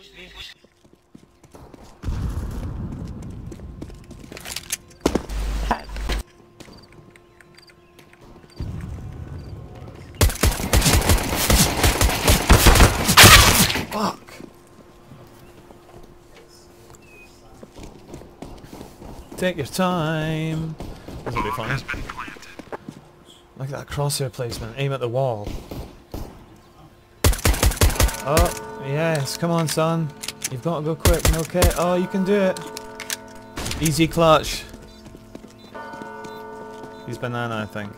Fuck. Take your time. This will be fun. Look at that crosshair placement. Aim at the wall. Oh, yes. Come on, son. You've got to go quick. Okay. Oh, you can do it. Easy clutch. He's banana, I think.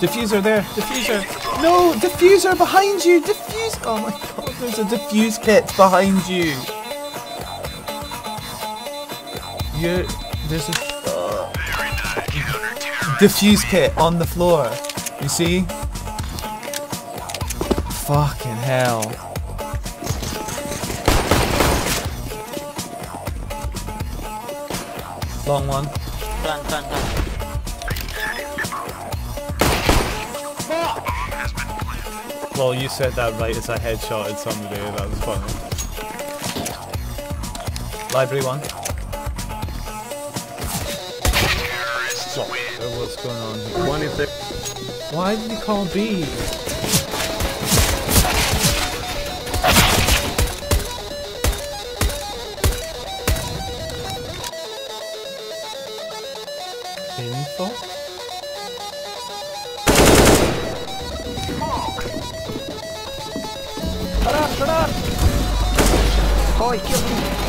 Defuser there! Defuser! No! Defuser behind you! Defuse! Oh my god, there's a defuse kit behind you! You're... There's a... Uh, defuse kit on the floor. You see? Fucking hell. Long one. Plant, plant, plant. Well, you said that right as I headshotted somebody. That was funny. Library one. Going on here? 26. Why did he call B? Info? Shut up, shut up! Oh, he killed me.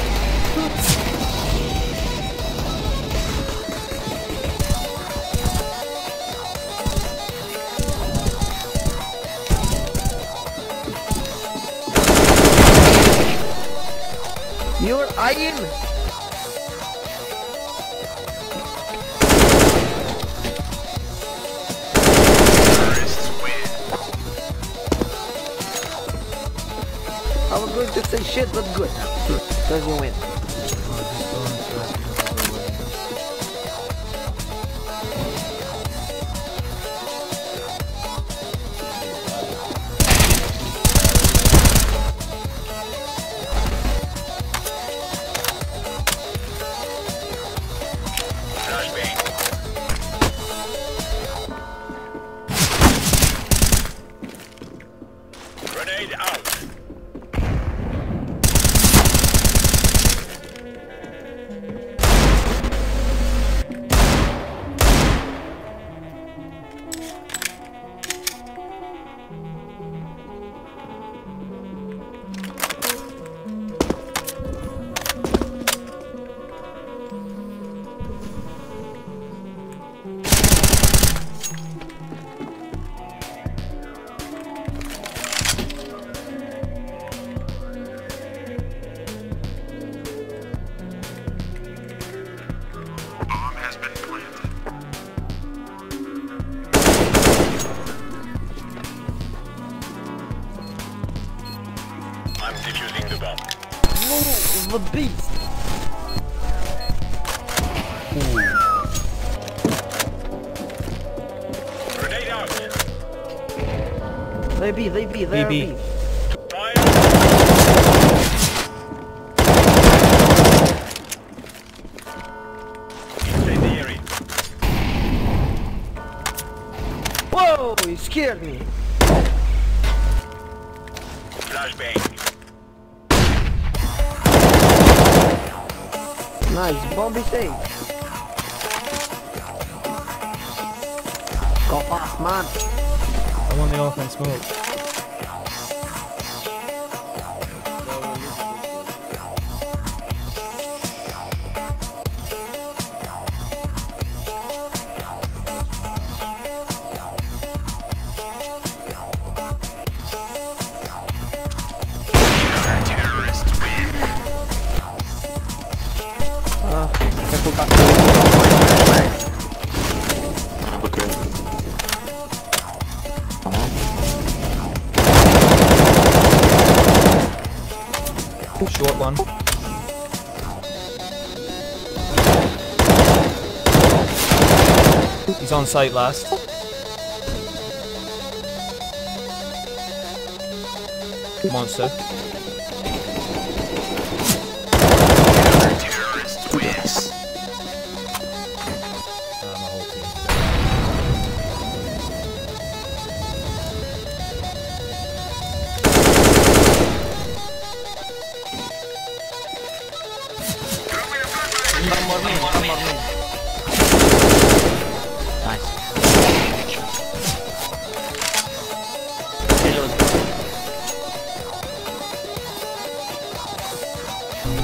You're Ian! I was going to say shit, but good. Because you win. The beast! Grenade out. They be, they be, they be. Whoa, he scared me. Nice, Bobby safe. Go fast, man. I want the offense smoke. Short one. He's on site last. Monster. Terrorist wins. one more main, one more main. Nice. Reload.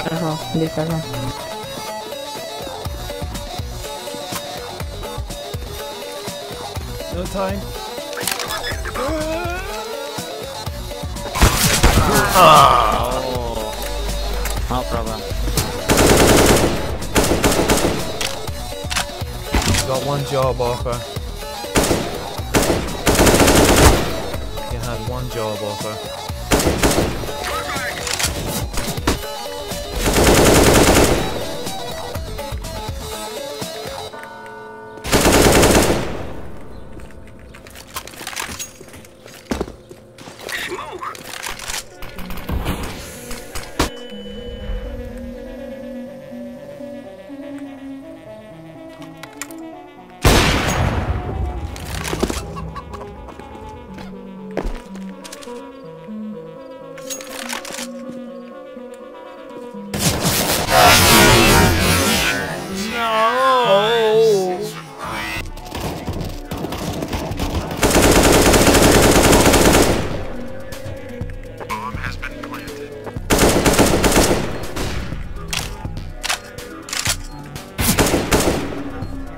Careful, be careful. No time. Ah. Oh. No problem. Got one job offer. You had one job offer.